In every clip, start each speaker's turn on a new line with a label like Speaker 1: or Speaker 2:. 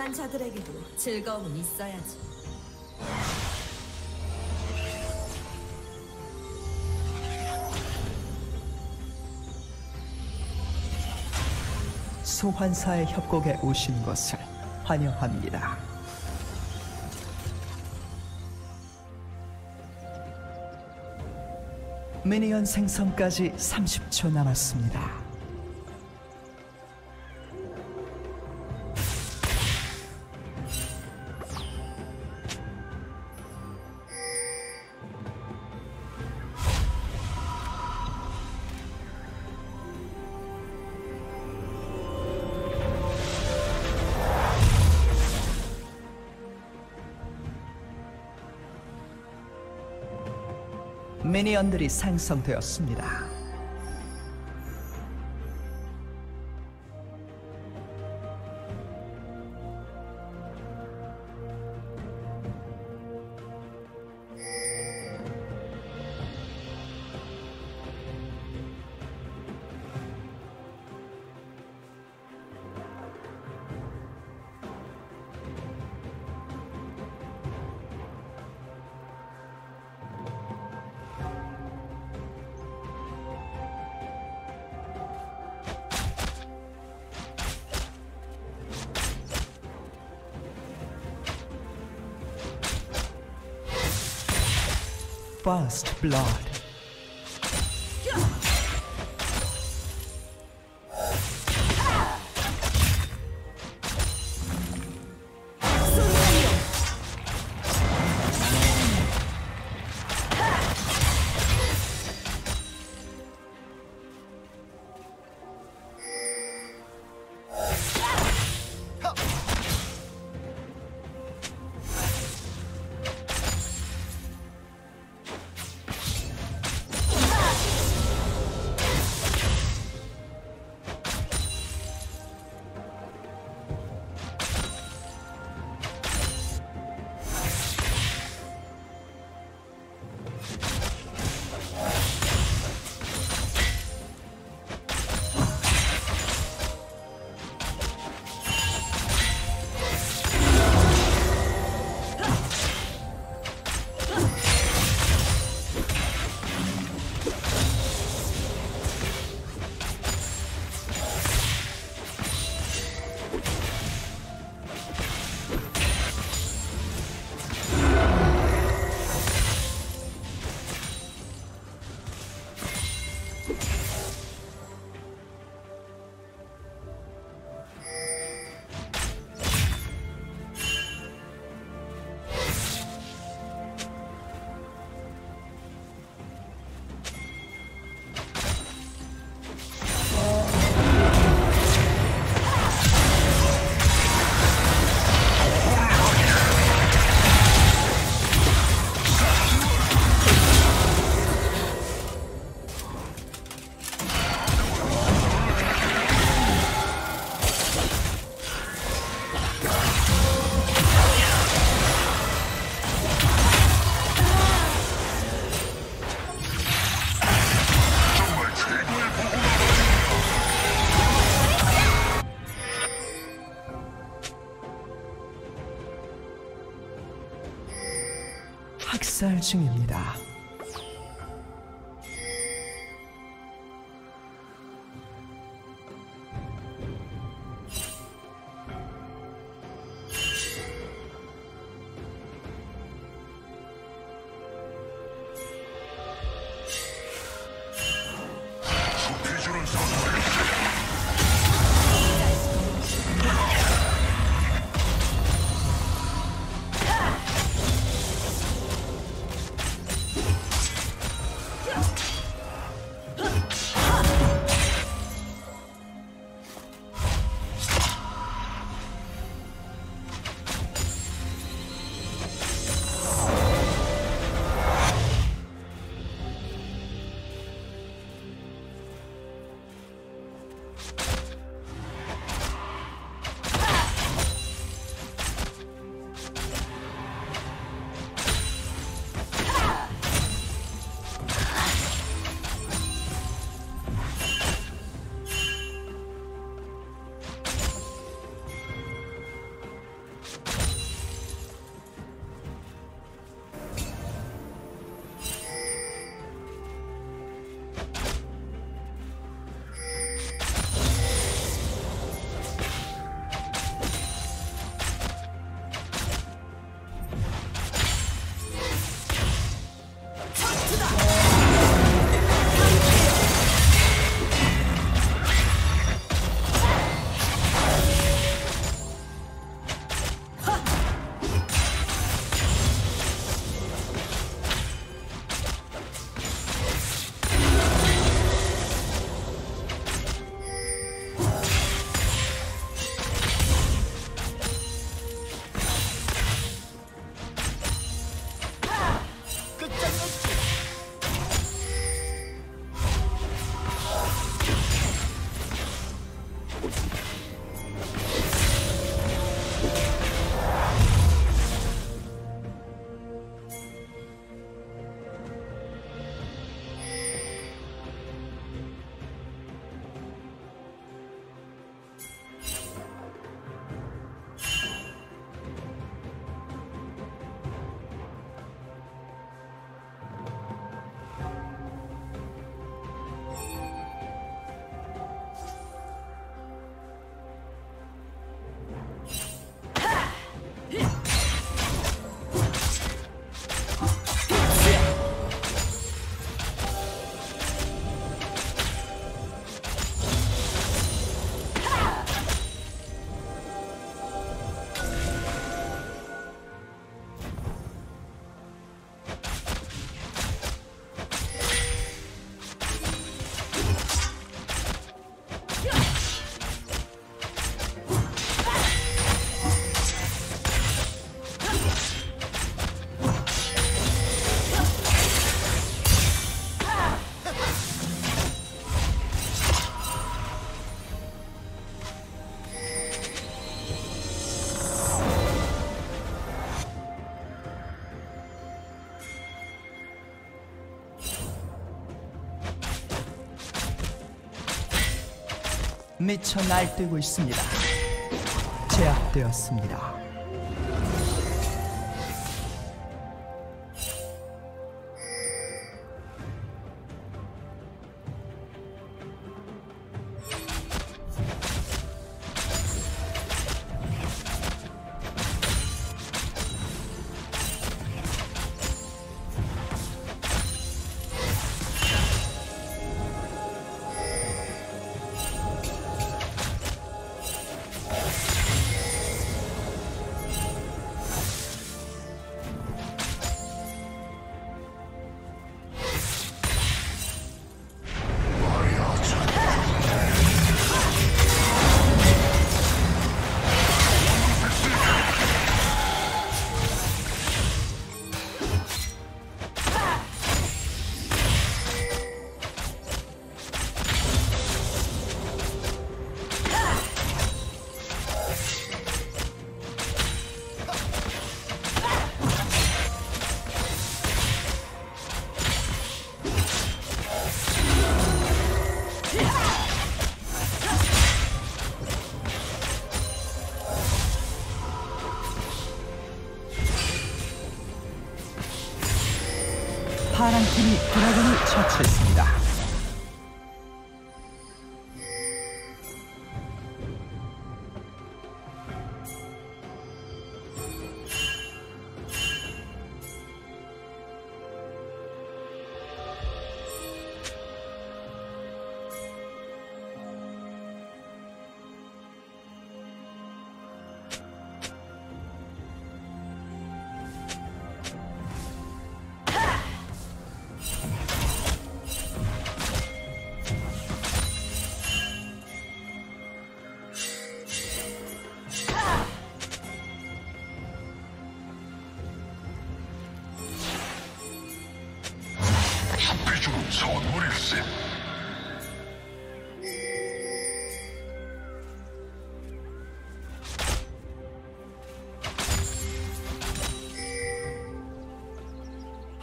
Speaker 1: 아둔한 자들에게도 즐거움은 있어야지.
Speaker 2: 소환사의 협곡에 오신 것을 환영합니다. 미니언 생성까지 30초 남았습니다. 미니언들이 생성되었습니다. First Blood 학살 미쳐 날뛰고 있습니다. 제압되었습니다. 파란 팀이 드래곤을 처치했습니다.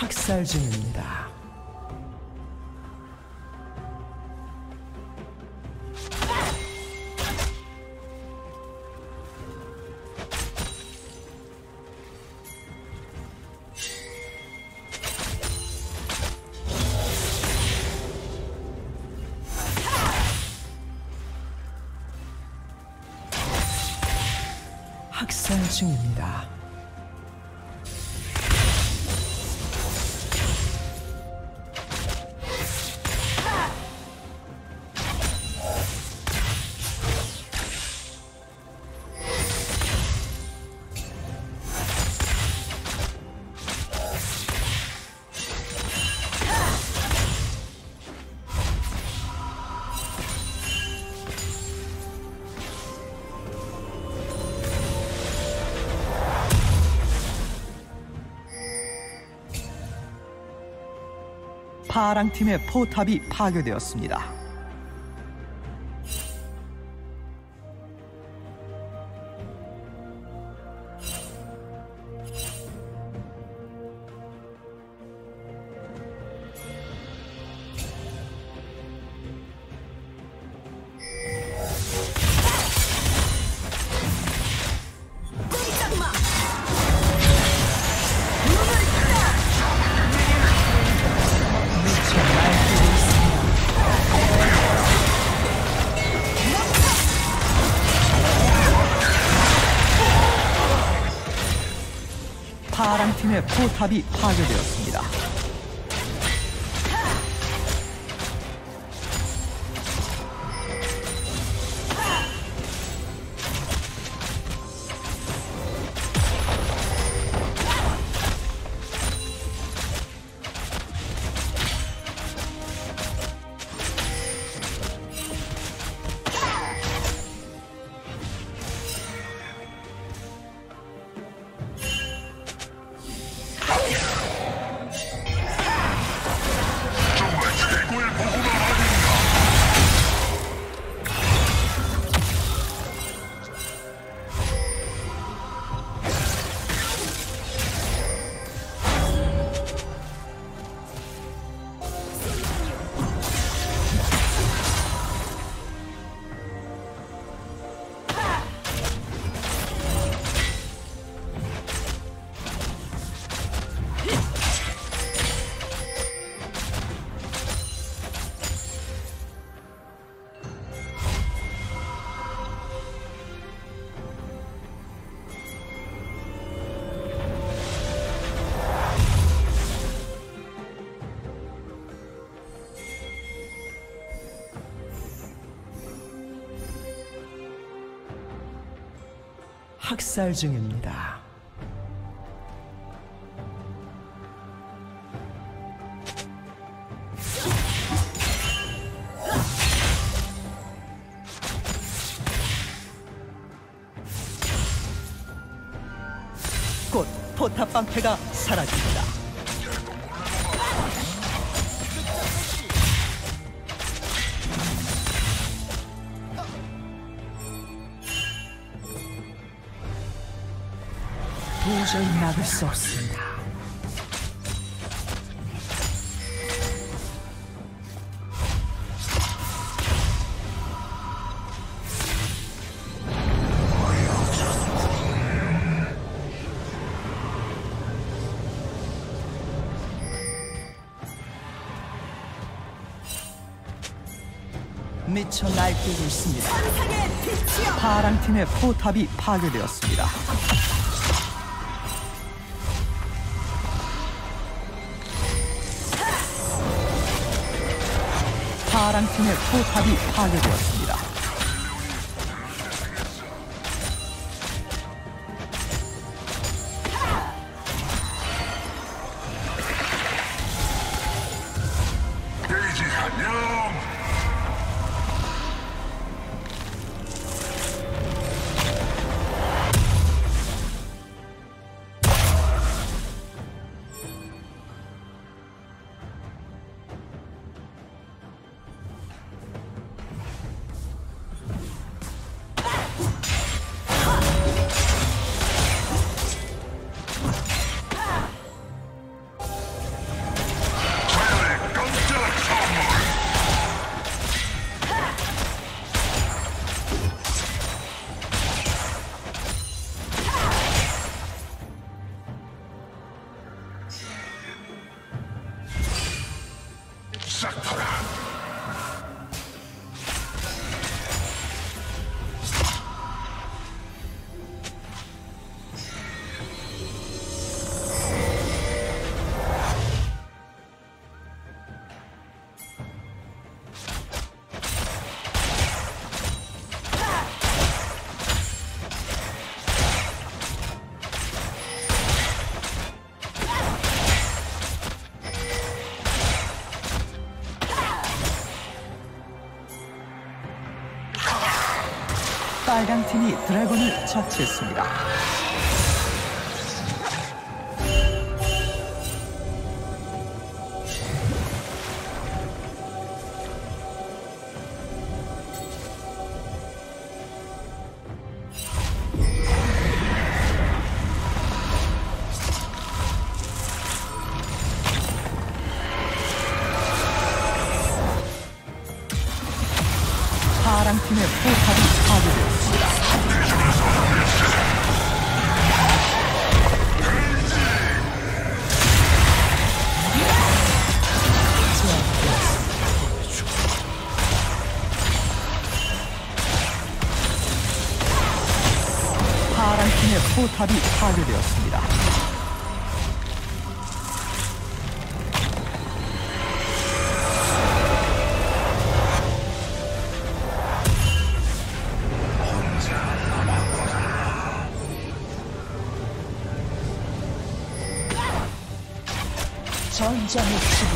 Speaker 2: 학살 중입니다. 학살 중입니다. 파랑 팀의 포탑이 파괴되었습니다. 파랑 팀의 포탑이 파괴되었습니다. 학살 중입니다. 곧 포탑 방패가 사라집니다. 도저히 막을 수 없습니다. 미쳐 날뛰고 있습니다.
Speaker 1: 상의 빛이여!
Speaker 2: 파랑 팀의 포탑이 파괴되었습니다. 파랑 팀의 포탑이 파괴되었습니다. 팀이 드래곤을 처치했습니다. 지배자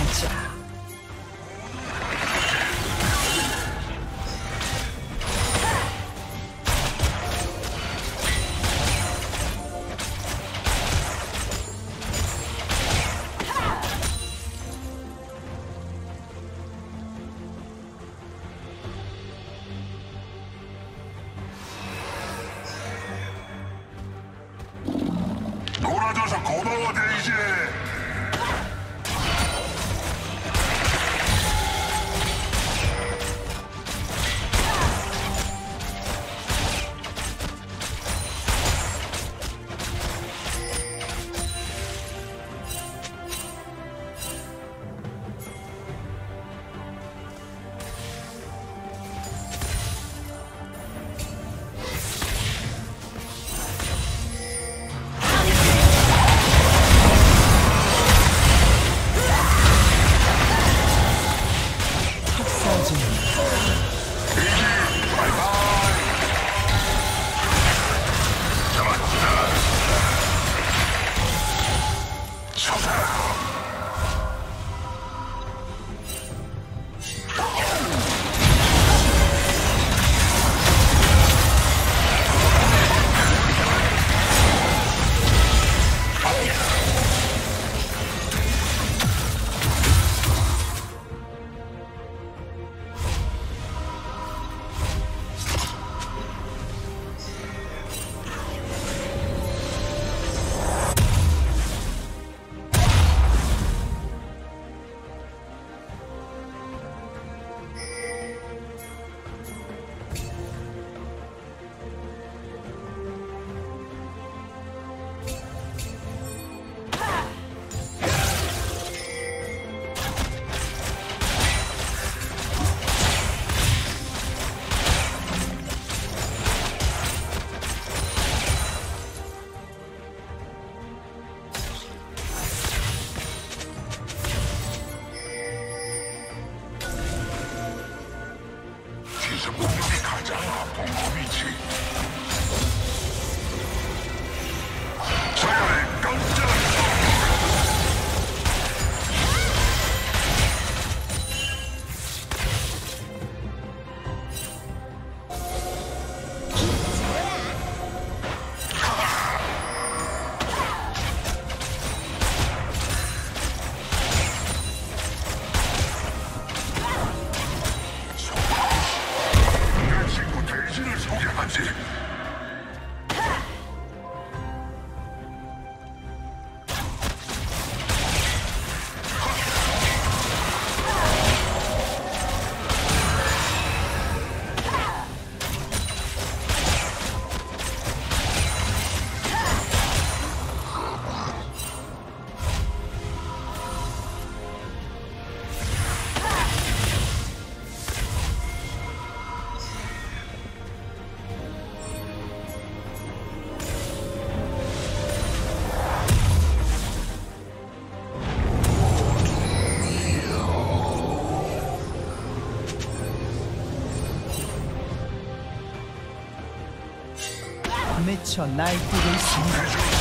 Speaker 2: 미쳐 날뛰고 있습니다.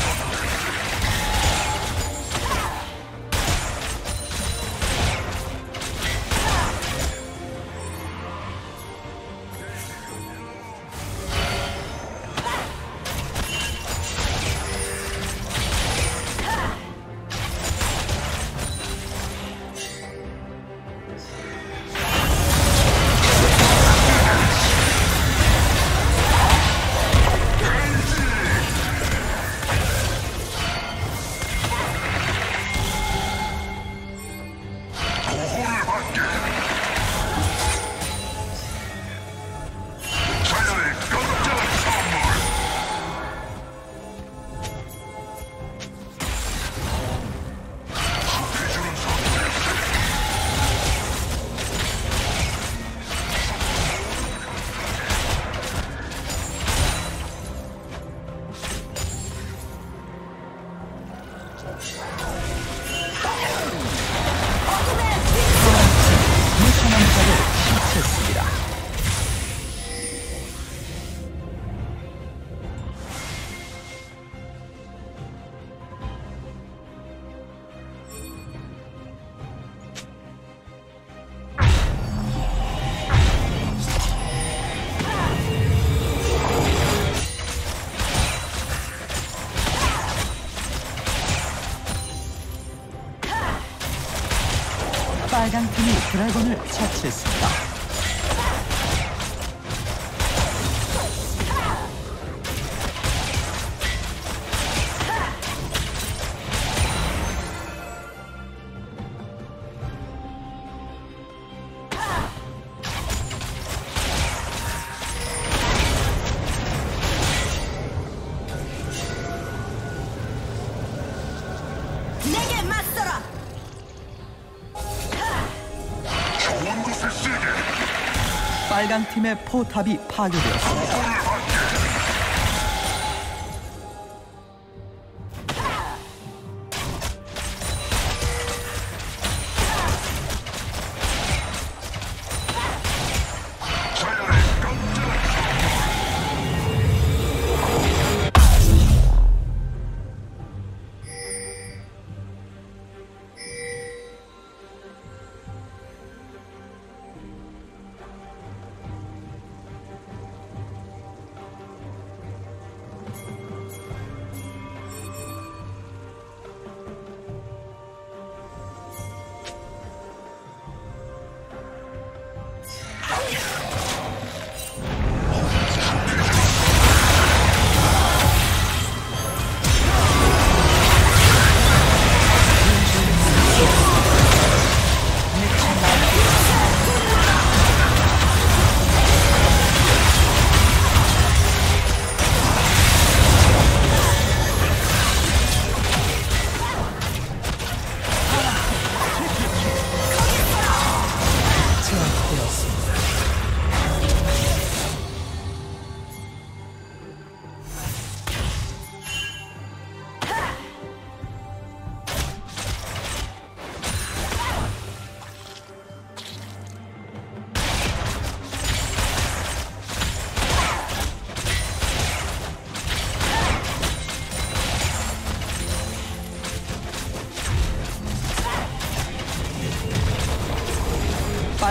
Speaker 2: 빨강 팀의 포탑이 파괴되었습니다.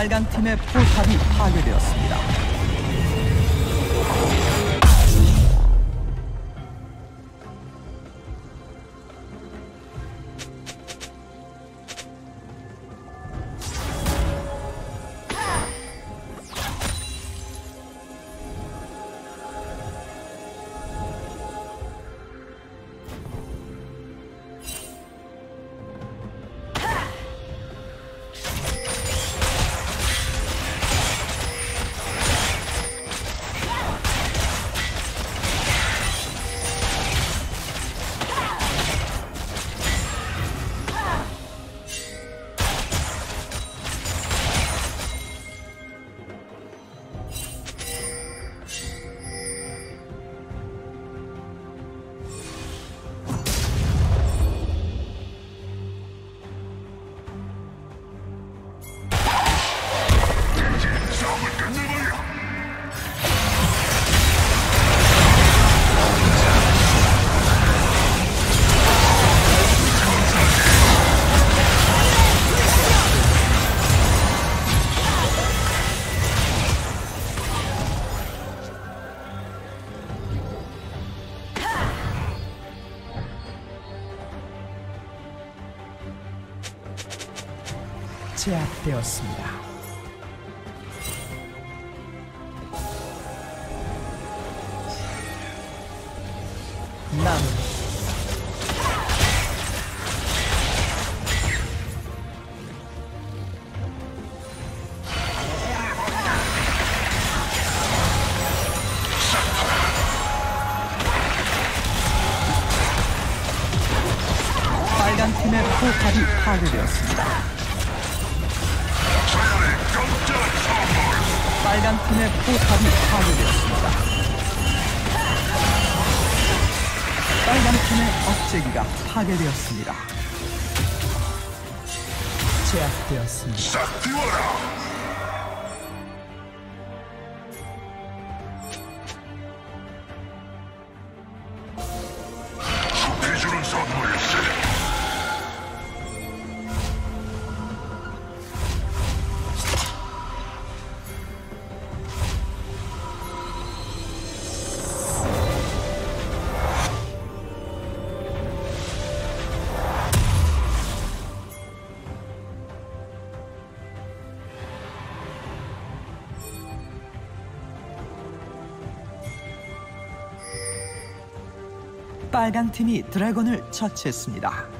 Speaker 2: 빨간 팀의 포탑이 파괴되었습니다. us. 하게 되었습니다. 제압되었습니다.
Speaker 3: 싹 비워라!
Speaker 2: 빨간 팀이 드래곤을 처치했습니다.